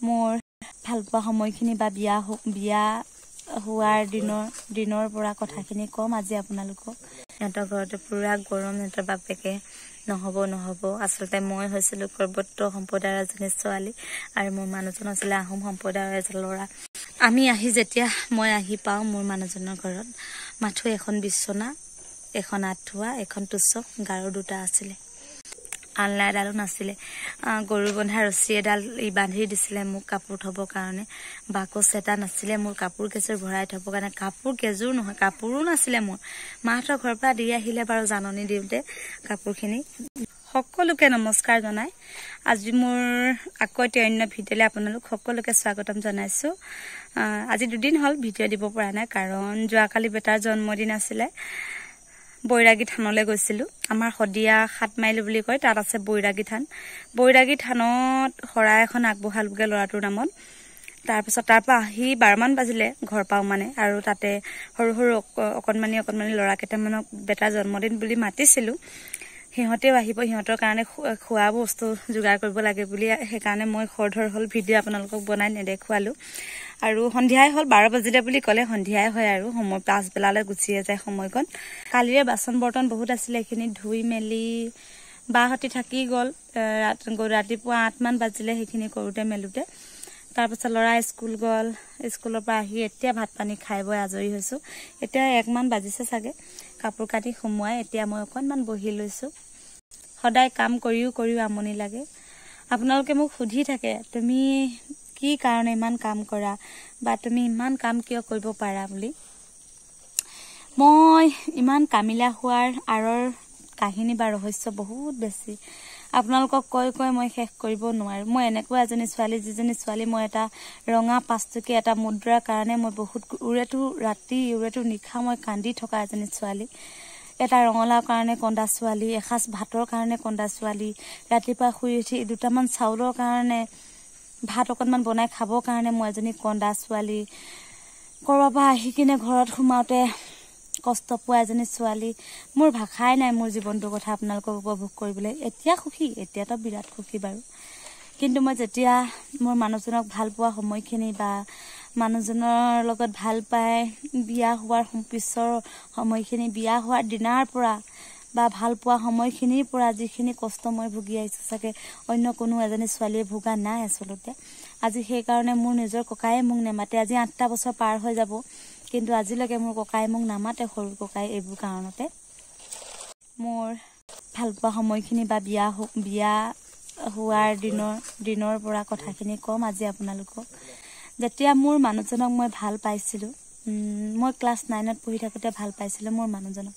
মোৰ ভালপোৱা সময়খিনি বা বিয়া বিয়া হোৱাৰ দিনৰ দিনৰ পৰা কথাখিনি ক'ম আজি আপোনালোকক। সিহঁতৰ ঘৰতে পুৰা গৰম সিহঁতৰ বাপেকে নহ'ব নহ'ব। আচলতে মই হৈছিলোঁ কৰ্বত্ৰ সম্প্ৰদায়ৰ এজনী ছোৱালী আৰু মোৰ মানুহজন আছিলে আহোম সম্প্ৰদায়ৰ এজন ল'ৰা। আমি আহি যেতিয়া মই আহি পাওঁ মোৰ মানুহজনৰ ঘৰত মাথো এখন বিচনা এখন আঁঠুৱা এখন টুচক গাৰু দুটা আছিলে। আলনা এডালো নাছিলে গৰু বন্ধা ৰছী এডাল বান্ধি দিছিলে মোক কাপোৰ থ'বৰ কাৰণে। বাকচ এটা নাছিলে মোৰ কাপোৰ কেঁজোৰ ভৰাই থ'বৰ কাৰণে। কাপোৰ কেঁজোৰ নহয় কাপোৰো নাছিলে মোৰ। মাহঁতৰ ঘৰৰ পৰা দি আহিলে বাৰু জাননী দিওঁতে কাপোৰখিনি। সকলোকে নমস্কাৰ জনাই। আজি মোৰ আকৌ এতিয়া অন্য ভিডিঅ'লৈ আপোনালোক সকলোকে স্বাগতম জনাইছোঁ। আজি দুদিন হ'ল ভিডিঅ' দিব পৰা নাই কাৰণ যোৱাকালি বেটাৰ জন্মদিন আছিলে। বৈৰাগী থানলৈ গৈছিলোঁ। আমাৰ শদিয়া সাত মাইল বুলি কয় তাত আছে বৈৰাগী থান। বৈৰাগী থানত শৰাই এখন আগবঢ়ালোগৈ ল'ৰাটোৰ নামত। তাৰপিছত তাৰ পৰা আহি বাৰমান বাজিলে ঘৰ পাওঁ মানে আৰু তাতে সৰু সৰু অকণমানি অকণমানি ল'ৰা কেইটামানক বেটাৰ জন্মদিন বুলি মাতিছিলোঁ। সিহঁতেও আহিব সিহঁতৰ কাৰণে খোৱা বস্তু যোগাৰ কৰিব লাগে বুলি সেইকাৰণে মই খৰধৰ হ'ল ভিডিঅ' আপোনালোকক বনাই নেদেখুৱালোঁ। আৰু সন্ধিয়াই হ'ল বাৰ বাজিলে বুলি ক'লে সন্ধিয়াই হয় আৰু সময় পাছবেলালৈ গুচিয়ে যায় সময়কণ। কালিৰে বাচন বৰ্তন বহুত আছিলে সেইখিনি ধুই মেলি বাহঁতি থাকি গ'ল ৰাতিপুৱা আঠমান বাজিলে সেইখিনি কৰোঁতে মেলোঁতে। তাৰপাছত ল'ৰা স্কুল গ'ল স্কুলৰ পৰা আহি এতিয়া ভাত পানী খাই বৈ আজৰি হৈছোঁ। এতিয়া একমান বাজিছে চাগে কাপোৰ কানি সোমোৱাই এতিয়া মই অকণমান বহি লৈছোঁ। সদায় কাম কৰিও কৰিও আমনি লাগে। আপোনালোকে মোক সুধি থাকে তুমি কি কাৰণে ইমান কাম কৰা? বা তুমি ইমান কাম কিয় কৰিব পাৰা? বুলি। মই ইমান কামিলা হোৱাৰ আঁৰৰ কাহিনী বা ৰহস্য বহুত বেছি। আপোনালোকক কৈ কৈ মই শেষ কৰিব নোৱাৰোঁ। মই এনেকুৱা এজনী ছোৱালী যিজনী ছোৱালী মই এটা ৰঙা পাঁচটকীয়া এটা মুদ্ৰাৰ কাৰণে মই বহুত উৰেটো ৰাতি উৰেটো নিশা মই কান্দি থকা এজনী ছোৱালী। এটা ৰঙালাওৰ কাৰণে কন্দা ছোৱালী এসাঁজ ভাতৰ কাৰণে কন্দা ছোৱালী ৰাতিপুৱা শুই উঠি দুটামান চাউলৰ কাৰণে ভাত অকণমান বনাই খাবৰ কাৰণে মই এজনী কন্দা ছোৱালী। ক'ৰবাৰ পৰা আহি কিনে ঘৰত সোমাওঁতে কষ্ট পোৱা এজনী ছোৱালী। মোৰ ভাষাই নাই মোৰ জীৱনটোৰ কথা আপোনালোকক উপভোগ কৰিবলৈ। এতিয়া সুখী এতিয়াতো বিৰাট সুখী বাৰু। কিন্তু মই যেতিয়া মোৰ মানুহজনক ভাল পোৱা সময়খিনি বা মানুহজনৰ লগত ভাল পাই বিয়া হোৱাৰ পিছৰ সময়খিনি বিয়া হোৱাৰ দিনাৰ পৰা বা ভাল পোৱা সময়খিনিৰ পৰা যিখিনি কষ্ট মই ভুগি আহিছোঁ চাগে অন্য কোনো এজনী ছোৱালীয়ে ভোগা নাই আচলতে। আজি সেইকাৰণে মোৰ নিজৰ ককায়ে মোক নেমাতে। আজি আঠটা বছৰ পাৰ হৈ যাব কিন্তু আজিলৈকে মোৰ ককাই মোক নামাতে সৰু ককাই এইবোৰ কাৰণতে। মোৰ ভালপোৱা সময়খিনি বা বিয়া বিয়া হোৱাৰ দিনৰ দিনৰ পৰা কথাখিনি ক'ম আজি আপোনালোকক। যেতিয়া মোৰ মানুহজনক মই ভাল পাইছিলোঁ মই ক্লাছ নাইনত পঢ়ি থাকোঁতে ভাল পাইছিলোঁ মোৰ মানুহজনক।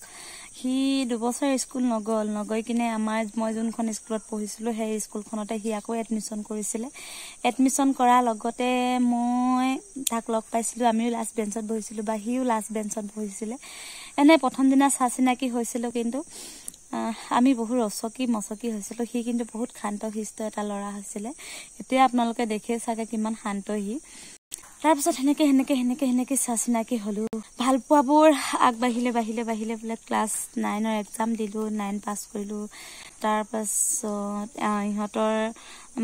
সি দুবছৰ স্কুল নগ'ল নগৈ কিনে আমাৰ মই যোনখন স্কুলত পঢ়িছিলোঁ সেই স্কুলখনতে সি আকৌ এডমিশ্যন কৰিছিলে। এডমিশ্যন কৰাৰ লগতে মই তাক লগ পাইছিলোঁ আমিও লাষ্ট বেঞ্চত বহিছিলোঁ বা সিও লাষ্ট বেঞ্চত বহিছিলে। এনে প্ৰথম দিনা চা চিনাকি হৈছিলোঁ কিন্তু আমি বহুত ৰচকী মচকী হৈছিলোঁ। সি কিন্তু বহুত শান্ত শিষ্ট এটা ল'ৰা হৈছিলে এতিয়া আপোনালোকে দেখে চাগে কিমান শান্ত সি। তাৰপিছত সেনেকে সেনেকে সেনেকে সেনেকে চা চিনাকি হলো। ভাল পোৱাবোৰ আগবাঢ়িলে বাঢ়িলে বাঢ়িলে বোলে ক্লাছ নাইনৰ এক্সাম দিলোঁ নাইন পাছ কৰিলোঁ। তাৰপাছত ইহঁতৰ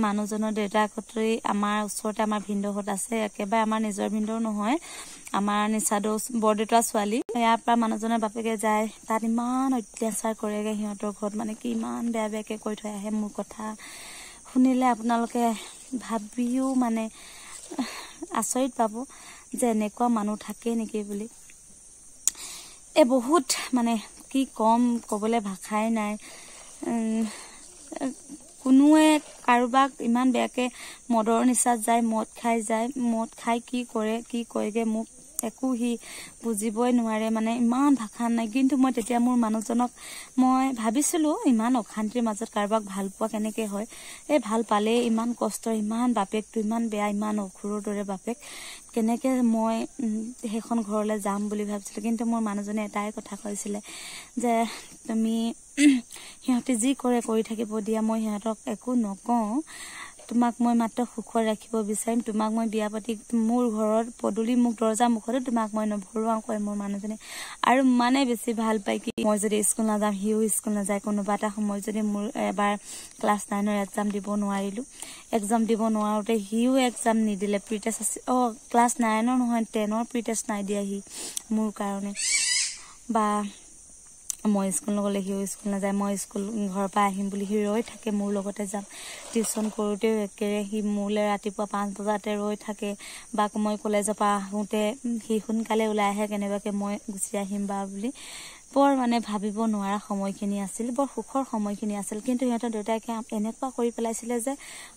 মানুহজনৰ দেউতাকতৰি আমাৰ ওচৰতে আমাৰ ভিন্দহঁত আছে একেবাৰে আমাৰ নিজৰ ভিন্দও নহয় আমাৰ নিচাদৌ বৰদেউতা ছোৱালী। ইয়াৰ পৰা মানুহজনৰ বাপেকে যায় তাত ইমান অত্যাচাৰ কৰেগৈ সিহঁতৰ ঘৰত মানে কি ইমান বেয়া বেয়াকৈ কৈ থৈ আহে মোৰ কথা। শুনিলে আপোনালোকে ভাবিও মানে আচৰিত পাব যে এনেকুৱা মানুহ থাকে নেকি বুলি। এই বহুত মানে কি ক'ম ক'বলৈ ভাষাই নাই। কোনোৱে কাৰোবাক ইমান বেয়াকৈ মদৰ নিচাত যায় মদ খাই যায় মদ খাই কি কৰে কি কয়গৈ মোক একো সি বুজিবই নোৱাৰে মানে ইমান ভাষা নাই। কিন্তু মই তেতিয়া মোৰ মানুহজনক মই ভাবিছিলোঁ ইমান অশান্তিৰ মাজত কাৰোবাক ভাল পোৱা কেনেকৈ হয়? এই ভাল পালেই ইমান কষ্ট ইমান বাপেকটো ইমান বেয়া ইমান অসুৰৰ দৰে বাপেক। কেনেকৈ মই সেইখন ঘৰলৈ যাম বুলি ভাবিছিলোঁ। কিন্তু মোৰ মানুহজনে এটাই কথা কৈছিলে যে তুমি সিহঁতে যি কৰে কৰি থাকিব দিয়া। মই সিহঁতক একো নকওঁ। তোমাক মই মাত্ৰ সুখত ৰাখিব বিচাৰিম। তোমাক মই বিয়া পাতি মোৰ ঘৰত পদূলি মোক দৰ্জা মুখতে তোমাক মই নভৰুৱাওঁ কয় মোৰ মানুহজনে। আৰু মানে বেছি ভাল পায় কি মই যদি স্কুল নাযাম সিও স্কুল নাযায়। কোনোবা এটা সময়ত যদি মোৰ এবাৰ ক্লাছ নাইনৰ এক্সাম দিব নোৱাৰিলোঁ এক্সাম দিব নোৱাৰোঁতে সিও এক্সাম নিদিলে প্ৰি টেষ্ট আছে। অঁ ক্লাছ নাইনৰ নহয় টেনৰ প্ৰি টেষ্ট নাই দিয়া সি মোৰ কাৰণে। বা মই স্কুল নগ'লে সিও স্কুল নাযায় মই স্কুল ঘৰৰ পৰা আহিম বুলি সি ৰৈ থাকে মোৰ লগতে যাম। টিউশ্যন কৰোঁতেও একেৰে সি মোলৈ ৰাতিপুৱা পাঁচ বজাতে ৰৈ থাকে বা মই কলেজৰ পৰা আহোঁতে সি সোনকালে ওলাই আহে কেনেবাকৈ মই গুচি আহিম বা বুলি। বৰ মানে ভাবিব নোৱাৰা সময়খিনি আছিল বৰ সুখৰ সময়খিনি আছিল। কিন্তু সিহঁতৰ দেউতাকে এনেকুৱা কৰি পেলাইছিলে যে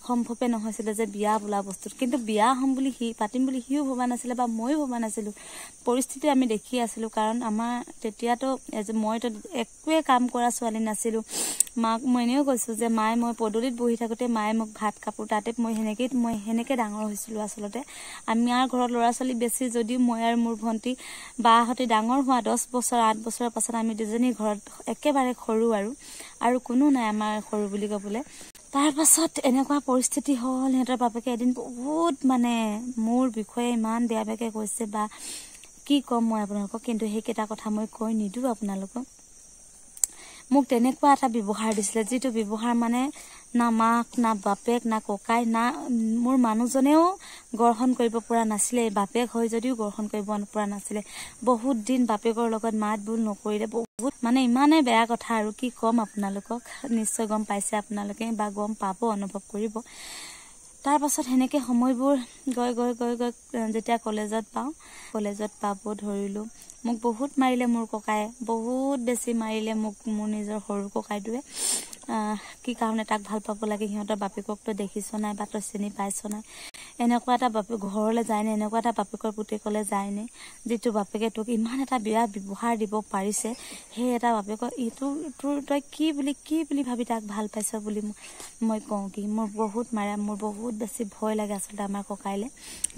সম্ভৱে নহৈছিলে যে বিয়া বোলা বস্তুত। কিন্তু বিয়া হ'ম বুলি সি পাতিম বুলি সিও ভবা নাছিলে বা ময়ো ভবা নাছিলোঁ। পৰিস্থিতি আমি দেখি আছিলোঁ কাৰণ আমাৰ তেতিয়াতো মইতো একোৱে কাম কৰা ছোৱালী নাছিলোঁ। মাক মই এনেও কৈছোঁ যে মায়ে মই পদূলিত বহি থাকোঁতে মায়ে মোক ভাত কাপোৰ তাতে মই সেনেকেই মই সেনেকৈ ডাঙৰ হৈছিলোঁ আচলতে। আমাৰ ঘৰত ল'ৰা ছোৱালী বেছি যদিও মই আৰু মোৰ ভণ্টি বাহঁতে ডাঙৰ হোৱা দহ বছৰ আঠ বছৰৰ পাছত আমি দুজনী ঘৰত একেবাৰে সৰু আৰু আৰু কোনো নাই আমাৰ সৰু বুলি ক'বলৈ। তাৰপাছত এনেকুৱা পৰিস্থিতি হ'ল সিহঁতৰ বাপেকে এদিন বহুত মানে মোৰ বিষয়ে ইমান বেয়া বেয়াকৈ কৈছে বা কি ক'ম মই আপোনালোকক কিন্তু সেইকেইটা কথা মই কৈ নিদিওঁ আপোনালোকক। মোক তেনেকুৱা এটা ব্যৱহাৰ দিছিলে যিটো ব্যৱহাৰ মানে না মাক না বাপেক না ককাই না মোৰ মানুহজনেও গ্ৰহণ কৰিব পৰা নাছিলে বাপেক হয় যদিও গ্ৰহণ কৰিব পৰা নাছিলে। বহুত দিন বাপেকৰ লগত মাত বোল নকৰিলে বহুত মানে ইমানেই বেয়া কথা আৰু কি ক'ম আপোনালোকক নিশ্চয় গম পাইছে আপোনালোকে বা গম পাব অনুভৱ কৰিব। তাৰপাছত সেনেকৈ সময়বোৰ গৈ গৈ গৈ গৈ যেতিয়া কলেজত পাওঁ কলেজত পাব ধৰিলোঁ। মোক বহুত মাৰিলে মোৰ ককায়ে বহুত বেছি মাৰিলে মোক মোৰ নিজৰ সৰু ককাইটোৱে। কি কাৰণে তাক ভাল পাব লাগে সিহঁতৰ বাপেককতো দেখিছ নাই বা তই চিনি পাইছ নাই? এনেকুৱা এটা বাপেক ঘৰলৈ যায়নে এনেকুৱা এটা বাপেকৰ পুতেকলৈ যায়নে যিটো বাপেকে তোক ইমান এটা বেয়া ব্যৱহাৰ দিব পাৰিছে সেই এটা বাপেকৰ ইটো তোৰ তই কি বুলি কি বুলি ভাবি তাক ভাল পাইছ বুলি মই কওঁ কি মোৰ বহুত মাৰে মোৰ বহুত বেছি ভয় লাগে আচলতে আমাৰ ককাইলৈ।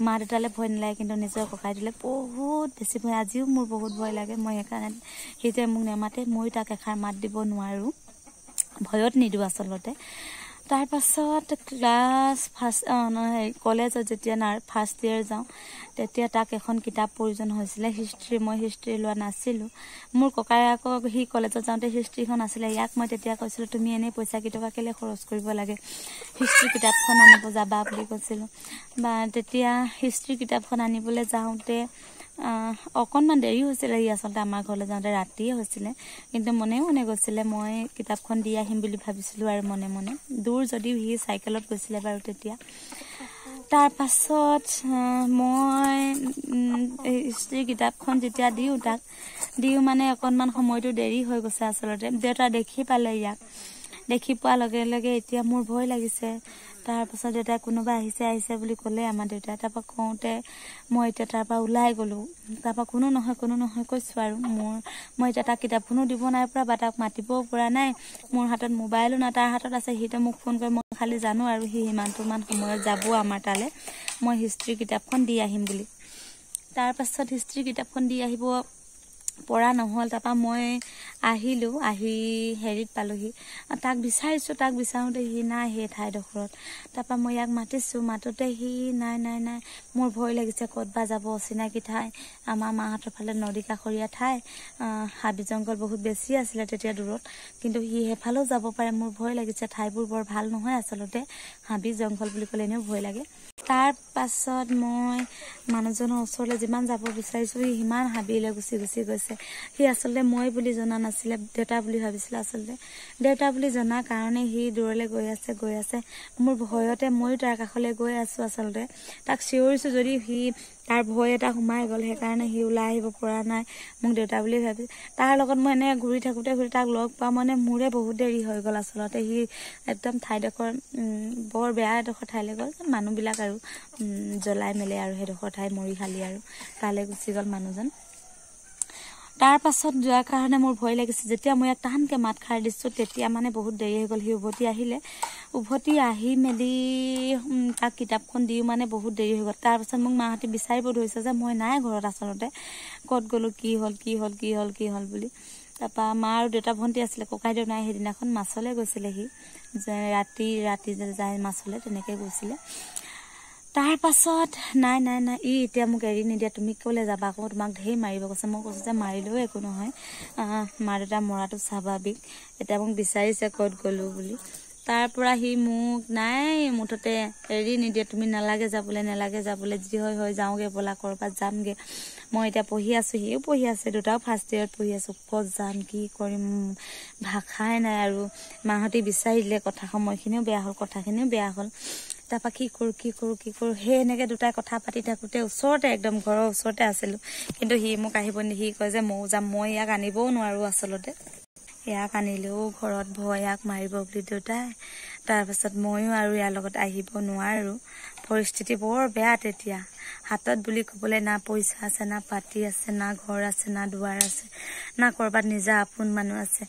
মা দেউতালৈ ভয় নালাগে কিন্তু নিজৰ ককাইটোলৈ বহুত বেছি ভয় আজিও মোৰ বহুত ভয় লাগে মই সেইকাৰণে সি যে মোক নেমাতে ময়ো তাক এষাৰ মাত দিব নোৱাৰোঁ। ভয়ত নিদিওঁ আচলতে। তাৰপাছত ক্লাছ ফাৰ্ষ্ট কলেজত যেতিয়া না ফাৰ্ষ্ট ইয়েৰ যাওঁ তেতিয়া তাক এখন কিতাপ প্ৰয়োজন হৈছিলে হিষ্ট্ৰী মই হিষ্ট্ৰী লোৱা নাছিলোঁ। মোৰ ককাই আকৌ সি কলেজত যাওঁতে হিষ্ট্ৰীখন আছিলে ইয়াক মই তেতিয়া কৈছিলোঁ তুমি এনেই পইচা কেইটকা কেলৈ খৰচ কৰিব লাগে? হিষ্ট্ৰী কিতাপখন আনিব যাবা বুলি কৈছিলোঁ। বা তেতিয়া হিষ্ট্ৰী কিতাপখন আনিবলৈ যাওঁতে অকণমান দেৰি হৈছিলে সি আচলতে আমাৰ ঘৰলৈ যাওঁতে ৰাতিয়ে হৈছিলে। কিন্তু মনে মনে গৈছিলে মই কিতাপখন দি আহিম বুলি ভাবিছিলোঁ আৰু মনে মনে। দূৰ যদিও সি চাইকেলত গৈছিলে বাৰু তেতিয়া। তাৰপাছত মই হিষ্ট্ৰী কিতাপখন যেতিয়া দিওঁ তাক দিওঁ মানে অকণমান সময়টো দেৰি হৈ গৈছে আচলতে। দেউতা দেখি পালে ইয়াক। দেখি পোৱাৰ লগে লগে এতিয়া মোৰ ভয় লাগিছে। তাৰপাছত দেউতাই কোনোবা আহিছে আহিছে বুলি ক'লে আমাৰ দেউতাই। তাৰপৰা কওঁতে মই এতিয়া তাৰপৰা ওলাই গ'লোঁ। তাৰপৰা কোনো নহয় কোনো নহয় কৈছোঁ আৰু। মোৰ মই এতিয়া তাক কিতাপখনো দিব নাই পৰা বা তাক মাতিবও পৰা নাই। মোৰ হাতত মোবাইলো নাই তাৰ হাতত আছে সিহঁতে মোক ফোন কৰি মই খালি জানো আৰু সি সিমানটোমান সময়ত যাব আমাৰ তালৈ। মই হিষ্ট্ৰী কিতাপখন দি আহিম বুলি। তাৰপাছত হিষ্ট্ৰী কিতাপখন দি আহিব পৰা নহ'ল তাৰপৰা মই আহিলোঁ আহি হেৰিত পালোঁহি। তাক বিচাৰিছোঁ তাক বিচাৰোঁতে সি নাই সেই ঠাইডোখৰত। তাৰপৰা মই ইয়াক মাতিছোঁ মাতোতে সি নাই নাই নাই মোৰ ভয় লাগিছে ক'ত বা যাব অচিনাকি ঠাই আমাৰ মাহঁতৰ ফালে নদী কাষৰীয়া ঠাই হাবি জংঘল বহুত বেছি আছিলে তেতিয়া দূৰত কিন্তু সি সেইফালেও যাব পাৰে মোৰ ভয় লাগিছে ঠাইবোৰ বৰ ভাল নহয় আচলতে হাবি জংঘল বুলি ক'লে এনেও ভয় লাগে। তাৰ পাছত মই মানুহজনৰ ওচৰলৈ যিমান যাব বিচাৰিছোঁ সি সিমান হাবিলৈ গুচি গুচি গৈছে। সি আচলতে মই বুলি জনা নাছিলে দেউতা বুলি ভাবিছিলে আচলতে। দেউতা বুলি জনাৰ কাৰণে সি দূৰলৈ গৈ আছে গৈ আছে। মোৰ ভয়তে ময়ো তাৰ কাষলৈ গৈ আছোঁ আচলতে। তাক চিঞৰিছোঁ যদি সি তাৰ ভয় এটা সোমাই গ'ল সেইকাৰণে সি ওলাই আহিব পৰা নাই মোক দেউতা বুলি ভাবি তাৰ লগত মই এনে ঘূৰি থাকোঁতে ঘূৰি তাক লগ পোৱা মানে মোৰে বহুত দেৰি হৈ গ'ল আচলতে। সি একদম ঠাইডোখৰ বৰ বেয়া এডোখৰ ঠাইলৈ গ'ল মানুহবিলাক আৰু জ্বলাই মেলে আৰু সেইডোখৰ ঠাই মৰি খালি আৰু। তালৈ গুচি গ'ল মানুহজন। তাৰ পাছত যোৱাৰ কাৰণে মোৰ ভয় লাগিছে। যেতিয়া মই ইয়াক টানকৈ মাত খাৰ দিছোঁ তেতিয়া মানে বহুত দেৰি হৈ গ'ল। সি উভতি আহিলে। উভতি আহি মেলি তাক কিতাপখন দিওঁ মানে বহুত দেৰি হৈ গ'ল। তাৰপাছত মোক মাহঁতে বিচাৰিব ধৰিছে যে মই নাই ঘৰত আচলতে। ক'ত গ'লোঁ কি হ'ল কি হ'ল কি হ'ল কি হ'ল বুলি। তাৰপৰা মা আৰু দেউতা ভণ্টি আছিলে ককাইদেউ নাই সেইদিনাখন মাছলৈ গৈছিলে সি। ৰাতি ৰাতি যায় মাছলৈ তেনেকৈ গৈছিলে। তাৰ পাছত নাই নাই নাই ই এতিয়া মোক এৰি নিদিয়া তুমি ক'লৈ যাবা আকৌ তোমাক ঢেৰ মাৰিব কৈছে মই কৈছোঁ যে মাৰিলেও একো নহয়। মা দেউতা মৰাটো স্বাভাৱিক এতিয়া মোক বিচাৰিছে ক'ত গ'লোঁ বুলি। তাৰ পৰা সি মোক নাই মুঠতে এৰি নিদিয়ে তুমি নালাগে যাবলৈ নালাগে যাবলৈ যি হয় হয় যাওঁগৈ ব'লা ক'ৰবাত যামগৈ। মই এতিয়া পঢ়ি আছোঁ সিও পঢ়ি আছে দুটাও ফাৰ্ষ্ট ইয়েৰত পঢ়ি আছোঁ ক'ত যাম কি কৰিম ভাষাই নাই আৰু মাহঁতে বিচাৰি দিলে কথা সময়খিনিও বেয়া হ'ল কথাখিনিও বেয়া হ'ল। তাৰপৰা কি কৰোঁ কি কৰোঁ কি কৰোঁ সেই এনেকৈ দুটাই কথা পাতি থাকোঁতে ওচৰতে একদম ঘৰৰ ওচৰতে আছিলোঁ। কিন্তু সি মোক আহিব সি কয় যে ময়ো যাম মই ইয়াক আনিবও নোৱাৰোঁ আচলতে। ইয়াক আনিলেও ঘৰত ভয় ইয়াক মাৰিব বুলি দেউতাই তাৰপাছত ময়ো আৰু ইয়াৰ লগত আহিব নোৱাৰোঁ। পৰিস্থিতি বৰ বেয়া তেতিয়া। হাতত বুলি ক'বলৈ না পইচা আছে না পাতি আছে না ঘৰ আছে না দুৱাৰ আছে না ক'ৰবাত নিজা আপোন মানুহ আছে।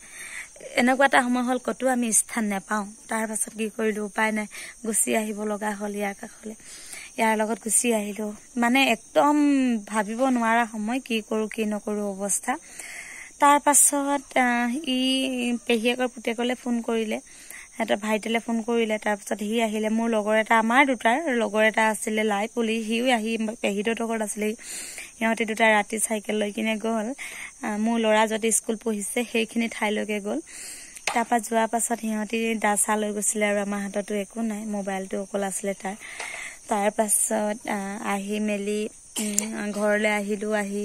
এনেকুৱা এটা সময় হ'ল ক'তো আমি স্থান নাপাওঁ। তাৰ পাছত কি কৰিলোঁ উপায় নাই। গুচি আহিব লগা হ'ল ইয়াৰ কাষলৈ। ইয়াৰ লগত গুচি আহিলোঁ। মানে একদম ভাবিব নোৱাৰা সময় কি কৰোঁ কি নকৰোঁ অৱস্থা। তাৰ পাছত ই পেহীয়েকৰ পুতেকলৈ ফোন কৰিলে। সিহঁতৰ ভাইটিলে ফোন কৰিলে তাৰপিছত সি আহিলে মোৰ লগৰ এটা আমাৰ দুটাৰ লগৰ এটা আছিলে লাই পুলি সিও আহি পেহীদৰ ঘৰত আছিলে। সিহঁতে দুটা ৰাতি চাইকেল লৈ কিনে গ'ল। মোৰ ল'ৰা যদি স্কুল পঢ়িছে সেইখিনি ঠাইলৈকে গ'ল। তাৰপৰা যোৱাৰ পাছত সিহঁতি দা চা লৈ গৈছিলে আৰু আমাৰ হাততো একো নাই মোবাইলটো অকল আছিলে তাৰ। তাৰপাছত আহি মেলি ঘৰলৈ আহিলোঁ আহি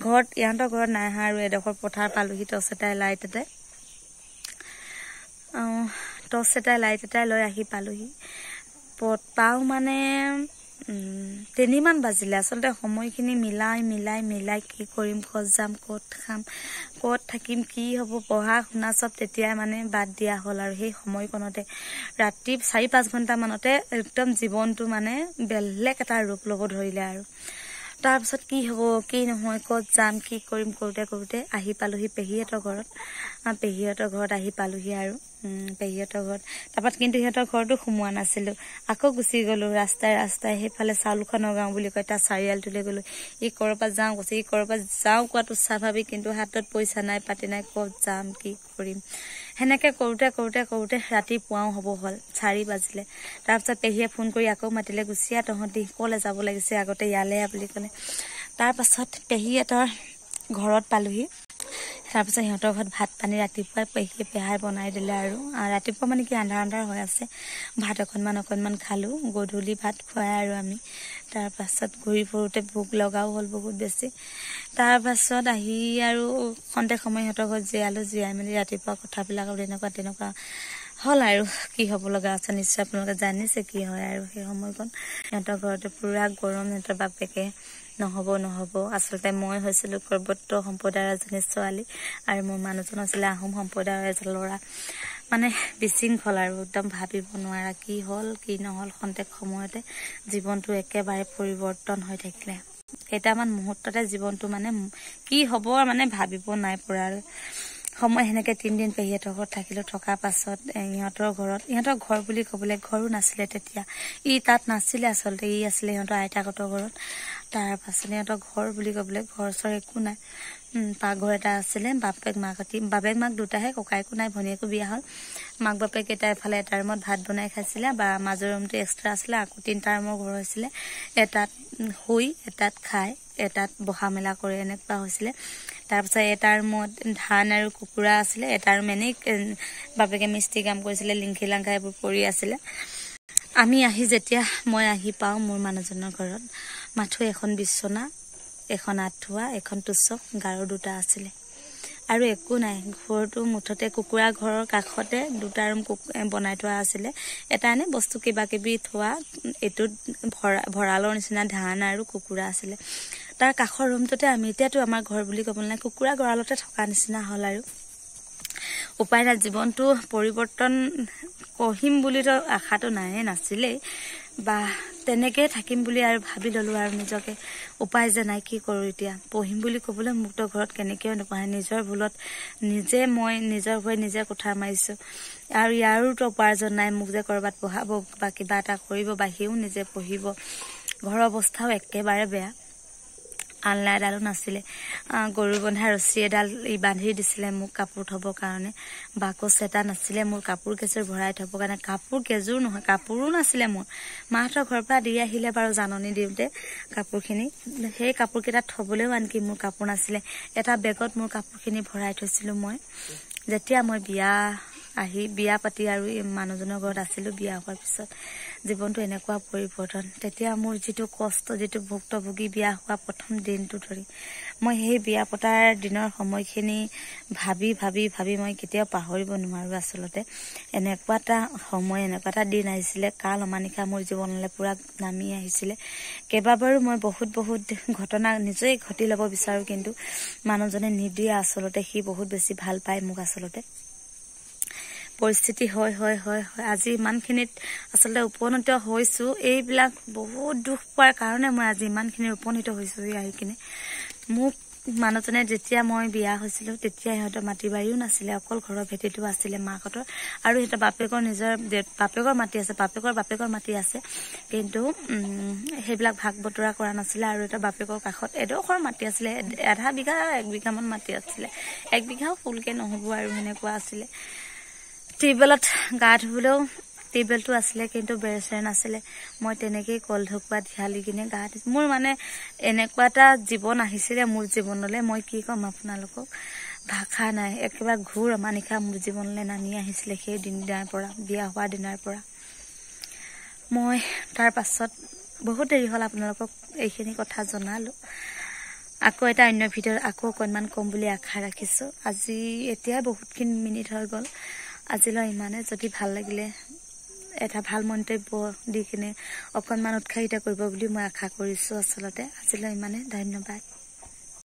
ঘৰত ইহঁতৰ ঘৰত নাই অহা আৰু এডোখৰ পথাৰ পালোহি টৰ্চ এটাই লাইট এটাই। টৰ্চ এটাই লাইট এটাই লৈ আহি পালোহি। পাওঁ মানে তিনিমান বাজিলে। আচলতে সময়খিনি মিলাই মিলাই মিলাই কি কৰিম ক'ত যাম ক'ত খাম ক'ত থাকিম কি হ'ব পঢ়া শুনা চব তেতিয়াই মানে বাদ দিয়া হ'ল আৰু সেই সময়কণতে। ৰাতি চাৰি পাঁচ ঘণ্টামানতে একদম জীৱনটো মানে বেলেগ এটা ৰূপ ল'ব ধৰিলে আৰু। তাৰপিছত কি হ'ব কি নহয় ক'ত যাম কি কৰিম কৰোঁতে কৰোঁতে আহি পালোহি পেহীহঁতৰ ঘৰত। পেহীহঁতৰ ঘৰত আহি পালোহি আৰু। পেহীহঁতৰ ঘৰত। তাৰপাত কিন্তু সিহঁতৰ ঘৰতো সোমোৱা নাছিলোঁ। আকৌ গুচি গ'লোঁ ৰাস্তাই ৰাস্তাই সেইফালে চাউলখনৰ গাঁও বুলি কয় তাৰ চাৰিআলিটোলৈ গ'লোঁ। ই ক'ৰবাত যাওঁ কৈছে ই ক'ৰবাত যাওঁ কোৱাটো স্বাভাৱিক কিন্তু হাতত পইচা নাই পাতি নাই ক'ত যাম কি কৰিম? সেনেকৈ কৰোঁতে কৰোঁতে কৰোঁতে ৰাতি পুৱাও হ'ব হ'ল চাৰি বাজিলে। তাৰপিছত পেহীয়ে ফোন কৰি আকৌ মাতিলে গুচিয়া তহঁতি ক'লৈ যাব লাগিছে আগতে ইয়ালৈ বুলি ক'লে। তাৰপাছত পেহীহঁতৰ ঘৰত পালোহি। তাৰপিছত সিহঁতৰ ঘৰত ভাত পানী ৰাতিপুৱাই পেহীয়ে পেহাই বনাই দিলে আৰু। ৰাতিপুৱা মানে কি আন্ধাৰ আন্ধাৰ হৈ আছে। ভাত অকণমান অকণমান খালোঁ গধূলি ভাত খুৱাই আৰু আমি। তাৰপাছত ঘূৰি ফুৰোঁতে ভোক লগাও হ'ল বহুত বেছি। তাৰপাছত আহি আৰু খন্তেক সময় সিহঁতৰ ঘৰত জীয়ালোঁ জীয়াই মেলি ৰাতিপুৱা কথাবিলাক আৰু তেনেকুৱা তেনেকুৱা হ'ল আৰু। কি হ'ব লগা আছে নিশ্চয় আপোনালোকে জানিছে কি হয় আৰু সেই সময়কণ। সিহঁতৰ ঘৰতে পূৰা গৰম সিহঁতৰ বাপেকে নহ'ব নহ'ব। আচলতে মই হৈছিলোঁ কৈবত্ৰ সম্প্ৰদায়ৰ এজনী ছোৱালী আৰু মোৰ মানুহজন আছিলে আহোম সম্প্ৰদায়ৰ এজন ল'ৰা। মানে বিশৃংখল আৰু একদম ভাবিব নোৱাৰা কি হ'ল কি নহ'ল খন্তেক সময়তে জীৱনটো একেবাৰে পৰিৱৰ্তন হৈ থাকিলে। কেইটামান মুহূৰ্ততে জীৱনটো মানে কি হ'ব মানে ভাবিব নাই পৰা। আৰু সময় সেনেকৈ তিনিদিন পেহীহঁতৰ ঘৰত থাকিলোঁ থকাৰ পাছত ইহঁতৰ ঘৰত ইহঁতৰ ঘৰ বুলি ক'বলৈ ঘৰো নাছিলে তেতিয়া। ই তাত নাছিলে আচলতে ই আছিলে সিহঁতৰ আইতাকহঁতৰ ঘৰত। তাৰ পাছত সিহঁতৰ ঘৰ বুলি ক'বলৈ ঘৰ চৰ একো নাই। পাকঘৰ এটা আছিলে বাপেক মাকহঁতি বাপেক মাক দুটাহে ককাইকো নাই ভনীয়েকো বিয়া হ'ল। মাক বাপেক এটা এফালে এটা ৰুমত ভাত বনাই খাইছিলে বা মাজৰ ৰুমটো এক্সট্ৰা আছিলে আকৌ তিনিটা ৰুমৰ ঘৰ হৈছিলে। এটাত শুই এটাত খাই এটাত বহা মেলা কৰি এনেকুৱা হৈছিলে। তাৰপিছত এটা ৰুমত ধান আৰু কুকুৰা আছিলে এটা ৰুম এনেই বাপেকে মিস্ত্ৰী কাম কৰিছিলে লিংখি লাংখা এইবোৰ কৰি আছিলে। আমি আহি যেতিয়া মই আহি পাওঁ মোৰ মানুহজনৰ ঘৰত। মাথো এখন বিচনা এখন আঁঠুৱা এখন টুচক গাৰু দুটা আছিলে। আৰু একো নাই ঘৰটো মুঠতে কুকুৰা ঘৰৰ কাষতে দুটা ৰুম বনাই থোৱা আছিলে। এটা এনে বস্তু কিবা কিবি থোৱা এইটোত ভৰা ভঁৰালৰ নিচিনা ধান আৰু কুকুৰা আছিলে। তাৰ কাষৰ ৰুমটোতে আমি এতিয়াতো আমাৰ ঘৰ বুলি ক'বলৈ নাই কুকুৰা গঁৰালতে থকা নিচিনা হ'ল আৰু। উপায় নাই জীৱনটো পৰিৱৰ্তন কহিম বুলিতো আশাটো নাইয়ে নাছিলেই। বা তেনেকৈয়ে থাকিম বুলি আৰু ভাবি ল'লোঁ আৰু নিজকে। উপায় যে নাই কি কৰোঁ এতিয়া? পঢ়িম বুলি ক'বলৈ মোকতো ঘৰত কেনেকৈও নপঢ়ায় নিজৰ ভুলত নিজে মই নিজৰ ভয়ে নিজে কোঠাৰ মাৰিছোঁ। আৰু ইয়াৰোতো উপাৰ্জন নাই মোক যে ক'ৰবাত পঢ়াব বা কিবা এটা কৰিব বা সিও নিজে পঢ়িব। ঘৰৰ অৱস্থাও একেবাৰে বেয়া। আলনা এডালো নাছিলে। গৰু বন্ধা ৰছী এডাল বান্ধি দিছিলে মোক কাপোৰ থবৰ কাৰণে। বাকচ এটা নাছিলে মোৰ কাপোৰ কেঁচুৰ ভৰাই থবৰ কাৰণে। কাপোৰ কেঁজোৰ নহয় কাপোৰো নাছিলে মোৰ। মাহঁতৰ ঘৰৰ পৰা দি আহিলে বাৰু জাননী দিওঁতে কাপোৰখিনি। সেই কাপোৰকেইটা থবলৈও আনকি মোৰ কাপোৰ নাছিলে। এটা বেগত মোৰ কাপোৰখিনি ভৰাই থৈছিলোঁ মই। যেতিয়া মই বিয়া আহি বিয়া পাতি আৰু মানুহজনৰ ঘৰত আছিলোঁ বিয়া হোৱাৰ পিছত জীৱনটো এনেকুৱা পৰিৱৰ্তন। তেতিয়া মোৰ যিটো কষ্ট যিটো ভুক্তভোগী বিয়া হোৱা প্ৰথম দিনটো ধৰি মই সেই বিয়া পতাৰ দিনৰ সময়খিনি ভাবি ভাবি ভাবি মই কেতিয়াও পাহৰিব নোৱাৰোঁ আচলতে। এনেকুৱা এটা সময় এনেকুৱা এটা দিন আহিছিলে কাল অমানিশা মোৰ জীৱনলৈ পূৰা নামি আহিছিলে। কেইবাবাৰো মই বহুত বহুত ঘটনা নিজেই ঘটি ল'ব বিচাৰোঁ কিন্তু মানুহজনে নিদিয়ে আচলতে সি বহুত বেছি ভাল পায় মোক আচলতে। পৰিস্থিতি হয় হয় হয় হয়। আজি ইমানখিনিত আচলতে উপনীত হৈছোঁ। এইবিলাক বহুত দুখ পোৱাৰ কাৰণে মই আজি ইমানখিনি উপনীত হৈছোঁ আহি কিনে। মোক মানুহজনে যেতিয়া মই বিয়া হৈছিলোঁ তেতিয়া সিহঁতৰ মাটি বাৰীও নাছিলে। অকল ঘৰৰ ভেটিটো আছিলে মাকহঁতৰ। আৰু সিহঁতৰ বাপেকৰ নিজৰ বাপেকৰ মাটি আছে বাপেকৰ বাপেকৰ মাটি আছে। কিন্তু সেইবিলাক ভাগ বতৰা কৰা নাছিলে। আৰু এটা বাপেকৰ কাষত এডোখৰ মাটি আছিলে। আধা বিঘা এক বিঘামান মাটি আছিলে। এক বিঘাও ফুলকৈ নহ'ব আৰু সেনেকুৱা আছিলে। টিউবৱেলত গা ধুবলৈও টিউবৱেলটো আছিলে কিন্তু বেৰ চেৰ নাছিলে। মই তেনেকেই কল ঢকুৱা ঢালি কিনে গা ধুইছোঁ মোৰ মানে এনেকুৱা এটা জীৱন আহিছিলে মোৰ জীৱনলৈ। মই কি ক'ম আপোনালোকক? ভাষা নাই একেবাৰে ঘূৰ অমানিশা মোৰ জীৱনলৈ নামি আহিছিলে সেই দিনাৰ পৰা বিয়া হোৱাৰ দিনাৰ পৰা। মই তাৰ পাছত বহুত দেৰি হ'ল আপোনালোকক এইখিনি কথা জনালোঁ। আকৌ এটা অন্য ভিডিঅ'ত আকৌ অকণমান ক'ম বুলি আশা ৰাখিছোঁ। আজি এতিয়াই বহুতখিনি মিনিট হৈ গ'ল। আজিলৈ ইমানে যদি ভাল লাগিলে এটা ভাল মন্তব্য দি কিনে অকণমান উৎসাহিত কৰিব বুলি মই আশা কৰিছোঁ আচলতে। আজিলৈ ইমানে ধন্যবাদ।